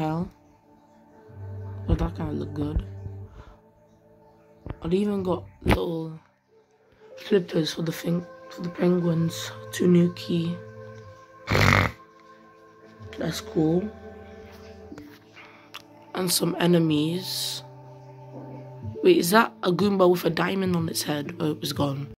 hell? But that kind of look good. I've even got little flippers for the thing for the penguins. Tanooki. That's cool. And some enemies. Wait, is that a Goomba with a diamond on its head? Oh, it was gone.